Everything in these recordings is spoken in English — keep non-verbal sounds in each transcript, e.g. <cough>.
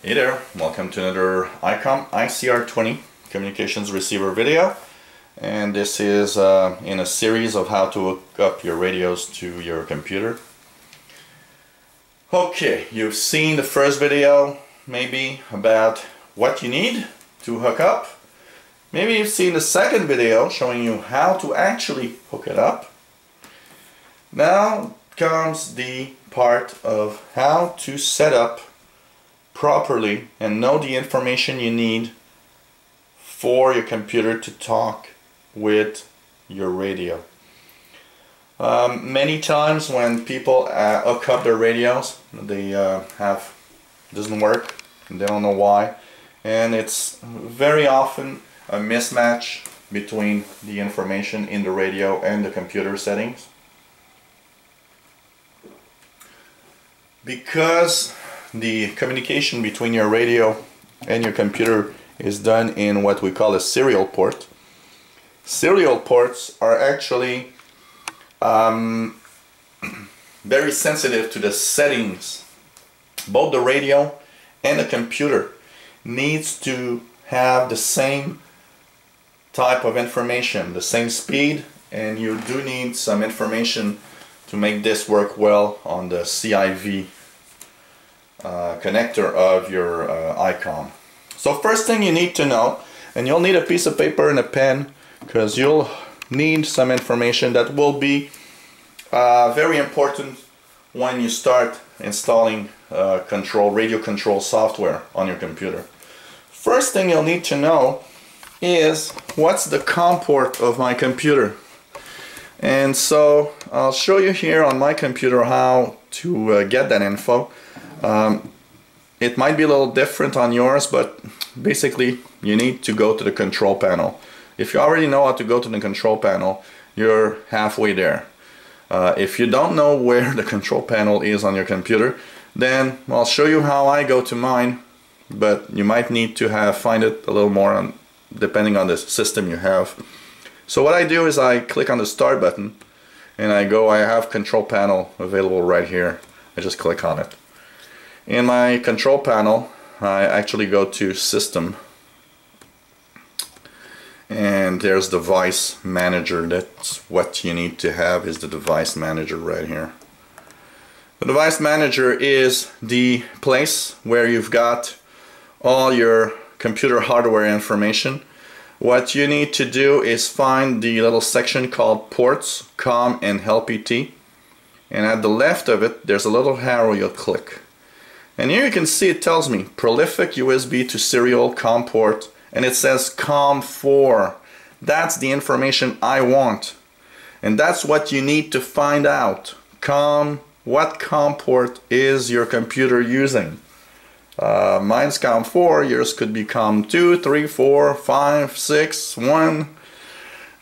Hey there, welcome to another ICOM ICR20 communications receiver video and this is uh, in a series of how to hook up your radios to your computer. Okay, you've seen the first video maybe about what you need to hook up. Maybe you've seen the second video showing you how to actually hook it up. Now comes the part of how to set up properly and know the information you need for your computer to talk with your radio. Um, many times when people uh, hook up their radios, they uh, have doesn't work. And they don't know why, and it's very often a mismatch between the information in the radio and the computer settings. Because the communication between your radio and your computer is done in what we call a serial port. Serial ports are actually um, <clears throat> very sensitive to the settings. Both the radio and the computer needs to have the same type of information, the same speed, and you do need some information to make this work well on the CIV uh, connector of your uh. So first thing you need to know, and you'll need a piece of paper and a pen because you'll need some information that will be uh, very important when you start installing uh, control radio control software on your computer. First thing you'll need to know is what's the COM port of my computer. And so I'll show you here on my computer how to uh, get that info. Um, it might be a little different on yours, but basically you need to go to the control panel. If you already know how to go to the control panel, you're halfway there. Uh, if you don't know where <laughs> the control panel is on your computer, then I'll show you how I go to mine, but you might need to have find it a little more on, depending on the system you have. So what I do is I click on the start button and I go, I have control panel available right here. I just click on it. In my control panel, I actually go to System. And there's device manager. That's what you need to have is the device manager right here. The device manager is the place where you've got all your computer hardware information. What you need to do is find the little section called ports COM and LPT and at the left of it there's a little arrow you'll click and here you can see it tells me prolific USB to serial COM port and it says COM4. That's the information I want. And that's what you need to find out. COM, what COM port is your computer using? Uh, mine's COM4, yours could be COM2, 3, 4, 5, 6, 1.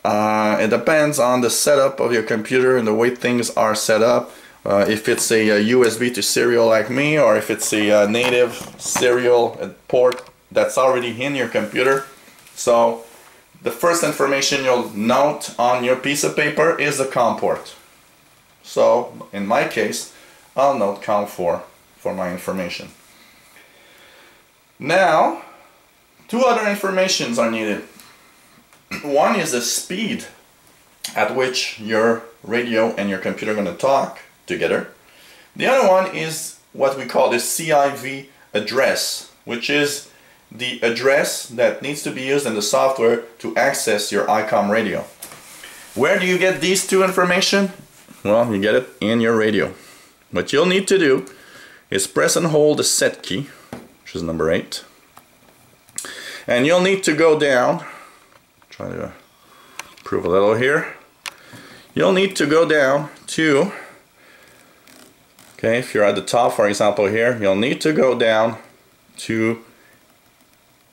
Uh, it depends on the setup of your computer and the way things are set up. Uh, if it's a, a, USB to serial like me or if it's a, a uh, native serial port that's already in your computer. So the first information you'll note on your piece of paper is the COM port. So in my case, I'll note COM4 for my information. Now, two other informations are needed. One is the speed at which your radio and your computer are going to talk together. The other one is what we call the CIV address, which is the address that needs to be used in the software to access your ICOM radio. Where do you get these two information? Well, you get it in your radio. What you'll need to do is press and hold the set key, which is number 8. And you'll need to go down, try to prove a little here. You'll need to go down to Okay, if you're at the top, for example here, you'll need to go down to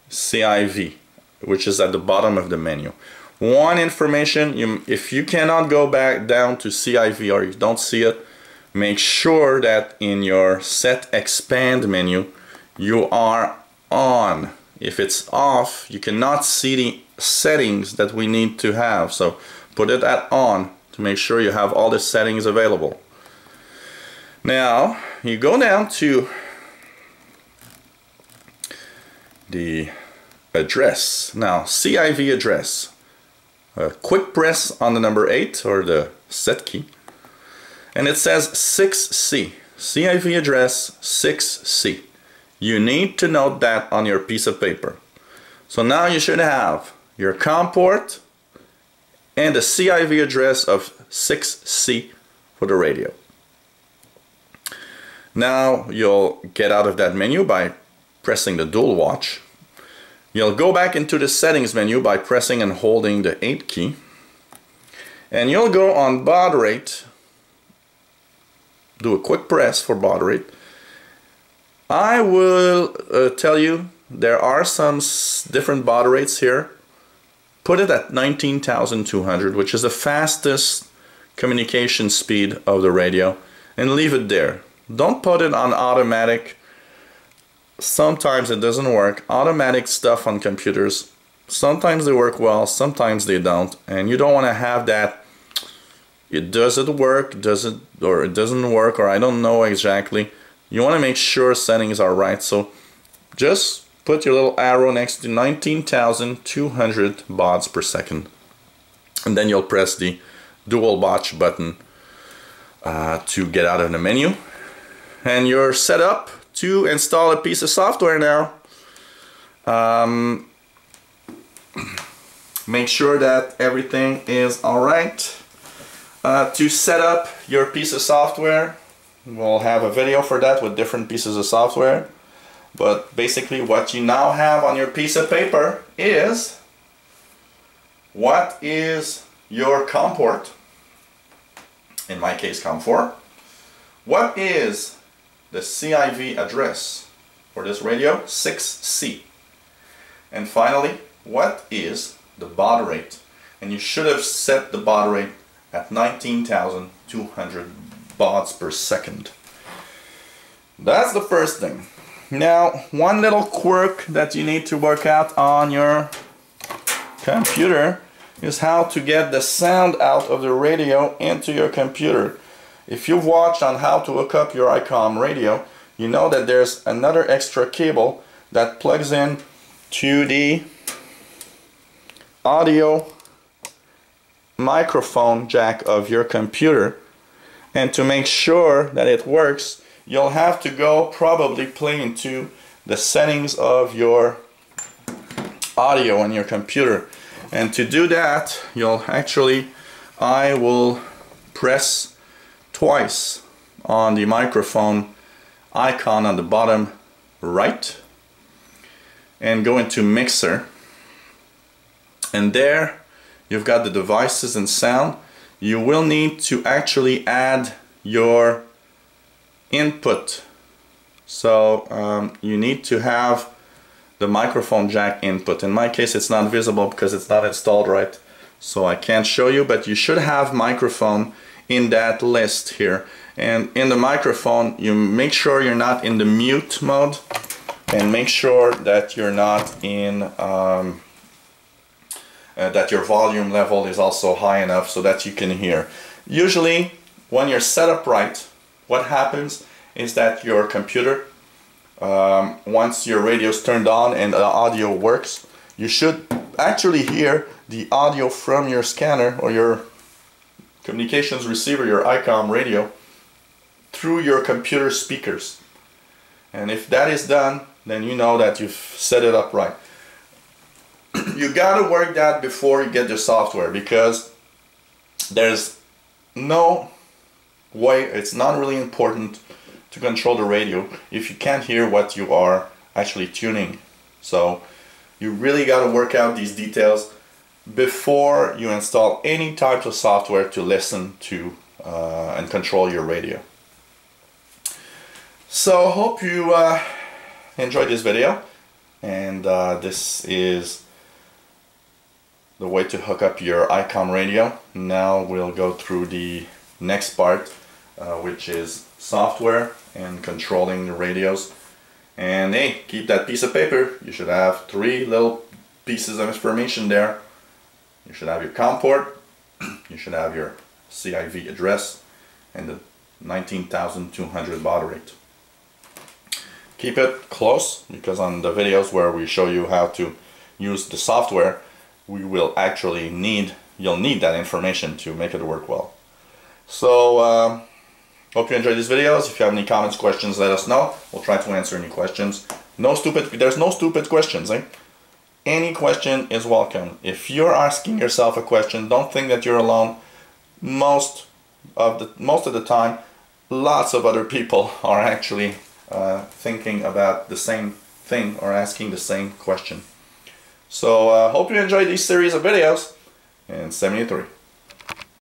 CIV, which is at the bottom of the menu. One information, you, if you cannot go back down to CIV or you don't see it, make sure that in your set expand menu, you are on. If it's off, you cannot see the settings that we need to have. So put it at on to make sure you have all the settings available. Now, you go down to the address. Now, CIV address. A quick press on the number 8 or the set key. And it says 6C. CIV address 6C. You need to note that on your piece of paper. So now you should have your COM port and the CIV address of 6C for the radio. Now you'll get out of that menu by pressing the dual watch. You'll go back into the settings menu by pressing and holding the 8 key. And you'll go on baud rate. Do a quick press for baud rate. I will uh, tell you there are some different baud rates here. Put it at 19,200 which is the fastest communication speed of the radio and leave it there. Don't put it on automatic. Sometimes it doesn't work. Automatic stuff on computers, sometimes they work well, sometimes they don't. And you don't want to have that, it does it work, does it, or it doesn't work, or I don't know exactly. You want to make sure settings are right. So just put your little arrow next to 19,200 bauds per second. And then you'll press the dual watch button uh, to get out of the menu and you're set up to install a piece of software now. Um, make sure that everything is alright. Uh, to set up your piece of software, we'll have a video for that with different pieces of software. But basically what you now have on your piece of paper is what is your COM port, in my case COM4, what is the CIV address for this radio, 6C. And finally, what is the baud rate? And you should have set the baud rate at 19,200 bauds per second. That's the first thing. Now, one little quirk that you need to work out on your computer is how to get the sound out of the radio into your computer. If you've watched on how to hook up your ICOM radio, you know that there's another extra cable that plugs in to the audio microphone jack of your computer. And to make sure that it works you'll have to go probably play into the settings of your audio on your computer. And to do that you'll actually I will press twice on the microphone icon on the bottom right and go into mixer. And there you've got the devices and sound. You will need to actually add your input. So um, you need to have the microphone jack input. In my case it's not visible because it's not installed right? So I can't show you but you should have microphone in that list here. And in the microphone you make sure you're not in the mute mode and make sure that you're not in um, uh, that your volume level is also high enough so that you can hear. Usually when you're set up right what happens is that your computer um, once your radio is turned on and the audio works you should actually hear the audio from your scanner or your communications receiver, your ICOM radio, through your computer speakers. And if that is done, then you know that you've set it up right. <clears throat> you gotta work that before you get the software because there's no way, it's not really important to control the radio if you can't hear what you are actually tuning. So you really gotta work out these details before you install any types of software to listen to uh, and control your radio. So hope you uh, enjoyed this video and uh, this is the way to hook up your ICOM radio. Now we'll go through the next part uh, which is software and controlling the radios. And hey, keep that piece of paper. You should have three little pieces of information there you should have your COM port, <clears throat> you should have your CIV address, and the 19,200 baud rate. keep it close because on the videos where we show you how to use the software, we will actually need, you'll need that information to make it work well. So, uh, hope you enjoyed these videos. If you have any comments, questions, let us know. We'll try to answer any questions. No stupid, there's no stupid questions, eh? Any question is welcome. If you're asking yourself a question, don't think that you're alone. Most of the, most of the time, lots of other people <laughs> are actually uh, thinking about the same thing or asking the same question. So uh, hope you enjoyed this series of videos and 73.